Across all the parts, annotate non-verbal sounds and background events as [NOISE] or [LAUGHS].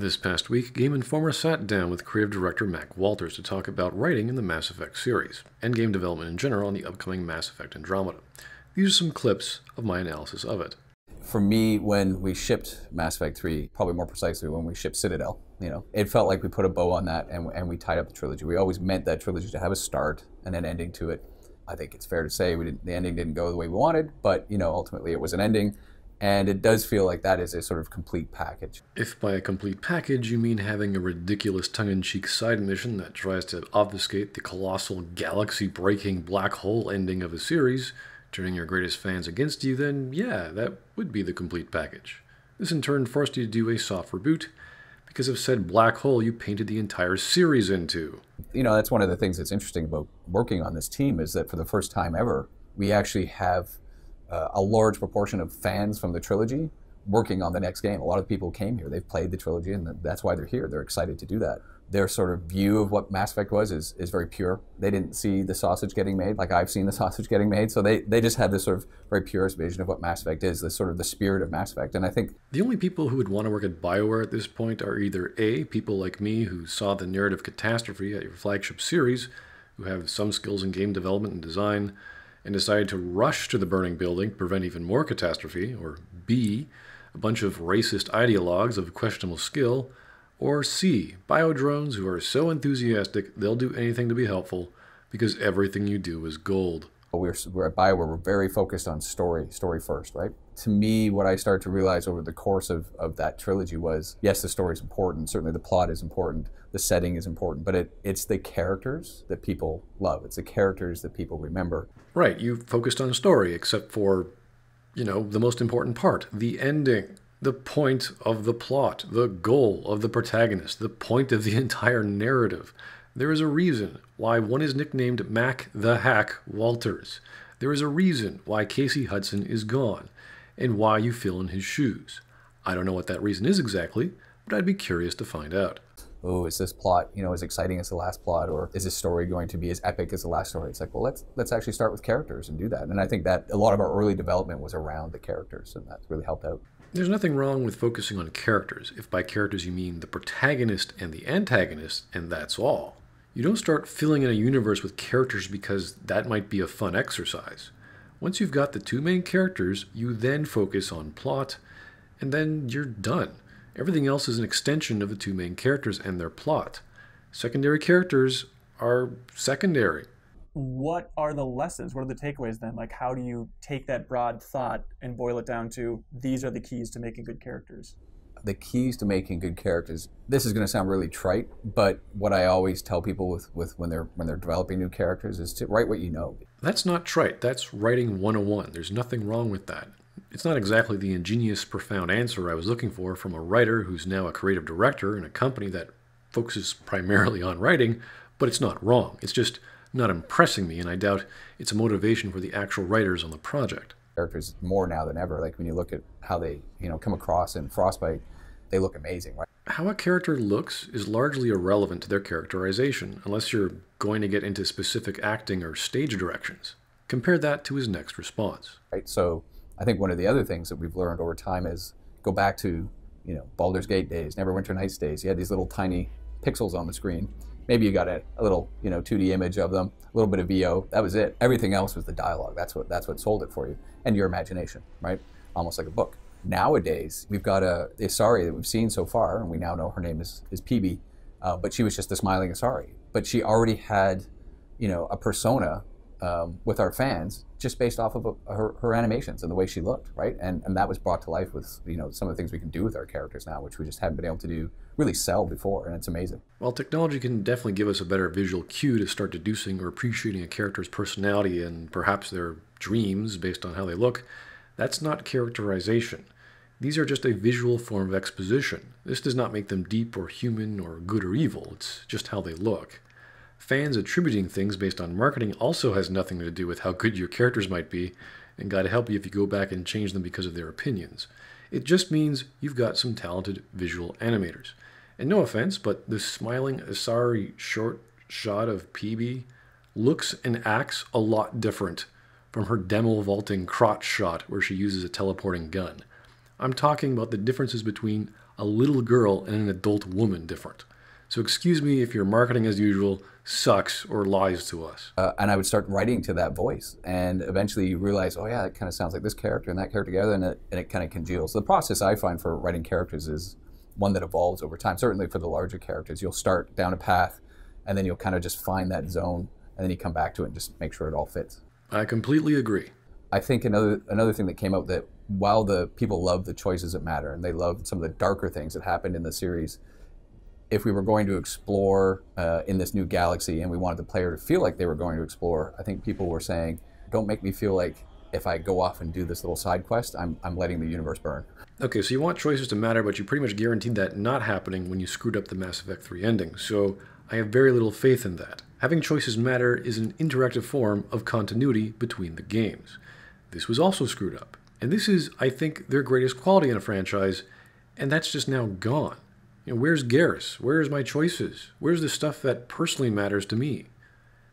This past week, Game Informer sat down with creative director Mac Walters to talk about writing in the Mass Effect series, and game development in general on the upcoming Mass Effect Andromeda. These are some clips of my analysis of it. For me, when we shipped Mass Effect 3, probably more precisely when we shipped Citadel, you know, it felt like we put a bow on that and, and we tied up the trilogy. We always meant that trilogy to have a start and an ending to it. I think it's fair to say we didn't, the ending didn't go the way we wanted, but you know, ultimately it was an ending and it does feel like that is a sort of complete package. If by a complete package you mean having a ridiculous tongue in cheek side mission that tries to obfuscate the colossal galaxy breaking black hole ending of a series, turning your greatest fans against you, then yeah, that would be the complete package. This in turn forced you to do a soft reboot because of said black hole you painted the entire series into. You know, that's one of the things that's interesting about working on this team is that for the first time ever, we actually have uh, a large proportion of fans from the trilogy working on the next game. A lot of people came here, they've played the trilogy, and that's why they're here. They're excited to do that. Their sort of view of what Mass Effect was is, is very pure. They didn't see the sausage getting made like I've seen the [LAUGHS] sausage getting made. So they, they just had this sort of very purest vision of what Mass Effect is, this sort of the spirit of Mass Effect. And I think the only people who would want to work at BioWare at this point are either A, people like me who saw the narrative catastrophe at your flagship series, who have some skills in game development and design, and decided to rush to the burning building to prevent even more catastrophe, or B, a bunch of racist ideologues of questionable skill, or C, biodrones who are so enthusiastic they'll do anything to be helpful because everything you do is gold. We're, we're at BioWare, we're very focused on story, story first, right? To me, what I started to realize over the course of, of that trilogy was, yes, the story is important, certainly the plot is important, the setting is important, but it, it's the characters that people love. It's the characters that people remember. Right, you focused on a story, except for, you know, the most important part, the ending the point of the plot, the goal of the protagonist, the point of the [LAUGHS] entire narrative. There is a reason why one is nicknamed Mac the Hack Walters. There is a reason why Casey Hudson is gone, and why you fill in his shoes. I don't know what that reason is exactly, but I'd be curious to find out. Oh, is this plot, you know, as exciting as the last plot, or is this story going to be as epic as the last story? It's like, well, let's let's actually start with characters and do that. And I think that a lot of our early development was around the characters, and that's really helped out. There's nothing wrong with focusing on characters, if by characters you mean the protagonist and the antagonist, and that's all. You don't start filling in a universe with characters because that might be a fun exercise. Once you've got the two main characters, you then focus on plot, and then you're done. Everything else is an extension of the two main characters and their plot. Secondary characters are secondary what are the lessons? What are the takeaways then? Like, how do you take that broad thought and boil it down to these are the keys to making good characters? The keys to making good characters. This is going to sound really trite, but what I always tell people with, with when they're when they're developing new characters is to write what you know. That's not trite. That's writing 101. There's nothing wrong with that. It's not exactly the ingenious, profound answer I was looking for from a writer who's now a creative director in a company that focuses primarily on writing, but it's not wrong. It's just not impressing me, and I doubt it's a motivation for the actual writers on the project. Characters more now than ever. Like when you look at how they, you know, come across in Frostbite, they look amazing, right? How a character looks is largely irrelevant to their characterization, unless you're going to get into specific acting or stage directions. Compare that to his next response. Right. So I think one of the other things that we've learned over time is go back to, you know, Baldur's Gate days, Neverwinter Nights days. You had these little tiny pixels on the screen Maybe you got a, a, little, you know, 2D image of them, a little bit of VO. That was it. Everything else was the dialogue. That's what that's what sold it for you, and your imagination, right? Almost like a book. Nowadays, we've got a Asari that we've seen so far, and we now know her name is is Peebee, uh, but she was just a smiling Asari. But she already had, you know, a persona um, with our fans just based off of a, her, her, animations and the way she looked, right? And and that was brought to life with you know some of the things we can do with our characters now, which we just haven't been able to do really sell before, and it's amazing. Well, technology can definitely give us a better visual cue to start deducing or appreciating a character's personality and perhaps their dreams based on how they look, that's not characterization. These are just a visual form of exposition. This does not make them deep or human or good or evil, it's just how they look. Fans attributing things based on marketing also has nothing to do with how good your characters might be, and God help you if you go back and change them because of their opinions. It just means you've got some talented visual animators. And no offense, but the smiling Asari short shot of Peebee looks and acts a lot different from her demo vaulting crotch shot where she uses a teleporting gun. I'm talking about the differences between a little girl and an adult woman different. So excuse me if your marketing as usual sucks or lies to us. Uh, and I would start writing to that voice, and eventually you realize, oh yeah, it kind of sounds like this character and that character together, and it, and it kind of congeals. So the process I find for writing characters is one that evolves over time. Certainly for the larger characters, you'll start down a path, and then you'll kind of just find that zone, and then you come back to it and just make sure it all fits. I completely agree. I think another another thing that came out that while the people love the choices that matter and they love some of the darker things that happened in the series, if we were going to explore uh, in this new galaxy and we wanted the player to feel like they were going to explore, I think people were saying, "Don't make me feel like if I go off and do this little side quest, I'm I'm letting the universe burn." Okay, so you want choices to matter, but you pretty much guaranteed that not happening when you screwed up the Mass Effect 3 ending. So I have very little faith in that. Having choices matter is an interactive form of continuity between the games. This was also screwed up. And this is, I think, their greatest quality in a franchise, and that's just now gone. You know, where's Garrus? Where's my choices? Where's the stuff that personally matters to me?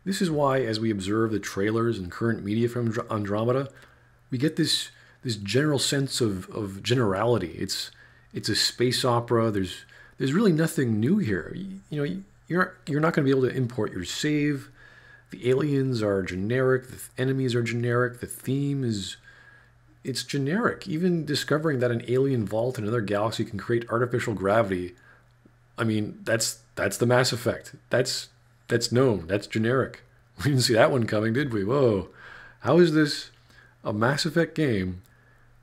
This is why, as we observe the trailers and current media from Andromeda, we get this this general sense of, of generality. It's it's a space opera. There's there's really nothing new here. You, you know, you're you're not going to be able to import your save. The aliens are generic. The enemies are generic. The theme is it's generic. Even discovering that an alien vault in another galaxy can create artificial gravity, I mean, that's that's the Mass Effect. That's that's known. That's generic. [LAUGHS] We didn't see that one coming, did we? Whoa. How is this a Mass Effect game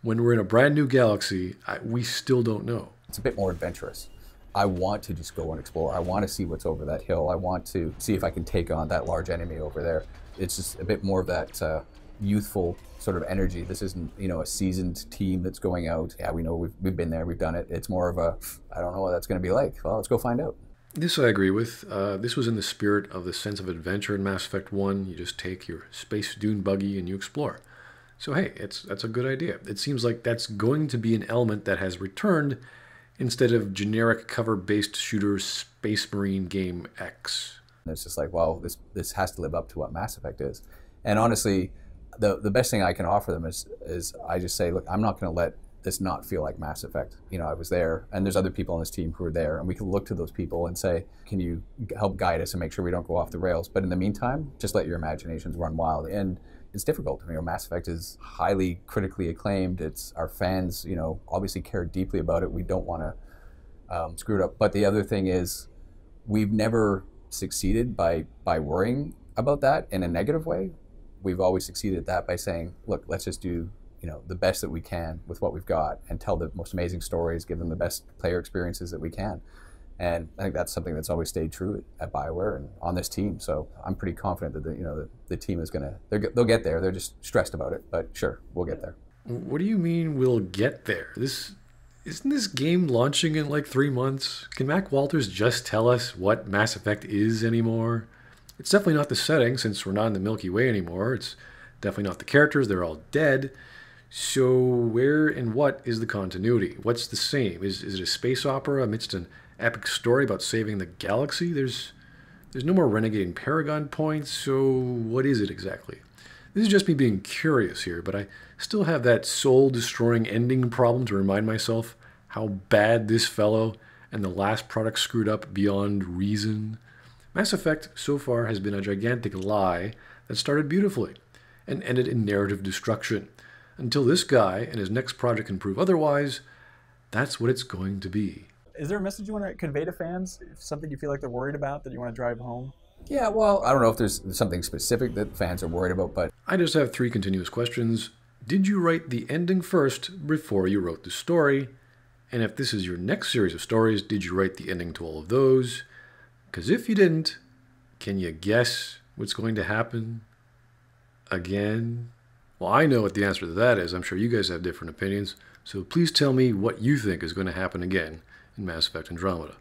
when we're in a brand new galaxy? I, we still don't know. It's a bit more adventurous. I want to just go and explore. I want to see what's over that hill. I want to see if I can take on that large enemy over there. It's just a bit more of that uh, youthful sort of energy. This isn't, you know, a seasoned team that's going out. Yeah, we know we've, we've been there, we've done it. It's more of a, I don't know what that's going to be like. Well, let's go find out. This I agree with. Uh, this was in the spirit of the sense of adventure in Mass Effect 1. You just take your space dune buggy and you explore. So hey, it's that's a good idea. It seems like that's going to be an element that has returned instead of generic cover-based shooter Space Marine game X. And it's just like, well, this this has to live up to what Mass Effect is. And honestly, the the best thing I can offer them is is I just say, look, I'm not going to let this not feel like Mass Effect. You know, I was there, and there's other people on this team who are there, and we can look to those people and say, can you help guide us and make sure we don't go off the rails? But in the meantime, just let your imaginations run wild. And it's difficult. You know, Mass Effect is highly critically acclaimed. It's our fans, you know, obviously care deeply about it. We don't want to um, screw it up. But the other thing is, we've never succeeded by by worrying about that in a negative way we've always succeeded at that by saying, look, let's just do you know the best that we can with what we've got and tell the most amazing stories, give them the best player experiences that we can. And I think that's something that's always stayed true at, Bioware and on this team. So I'm pretty confident that the, you know the, the team is gonna they'll get there. They're just stressed about it, but sure, we'll get there. What do you mean we'll get there? This isn't this game launching in like three months? Can Mac Walters just tell us what Mass Effect is anymore? It's definitely not the setting since we're not in the Milky Way anymore. It's definitely not the characters, they're all dead. So, where and what is the continuity? What's the same? Is, is it a space opera amidst an epic story about saving the galaxy? There's, there's no more renegade Paragon points, so what is it exactly? This is just me being curious here, but I still have that soul destroying ending problem to remind myself how bad this fellow and the last product screwed up beyond reason. Mass Effect so far has been a gigantic lie that started beautifully and ended in narrative destruction. Until this guy and his next project can prove otherwise, that's what it's going to be. Is there a message you want to convey to fans? Something you feel like they're worried about that you want to drive home? Yeah, well, I don't know if there's something specific that fans are worried about, but. I just have three continuous questions. Did you write the ending first before you wrote the story? And if this is your next series of stories, did you write the ending to all of those? Because if you didn't, can you guess what's going to happen again? Well, I know what the answer to that is. I'm sure you guys have different opinions. So please tell me what you think is going to happen again in Mass Effect Andromeda.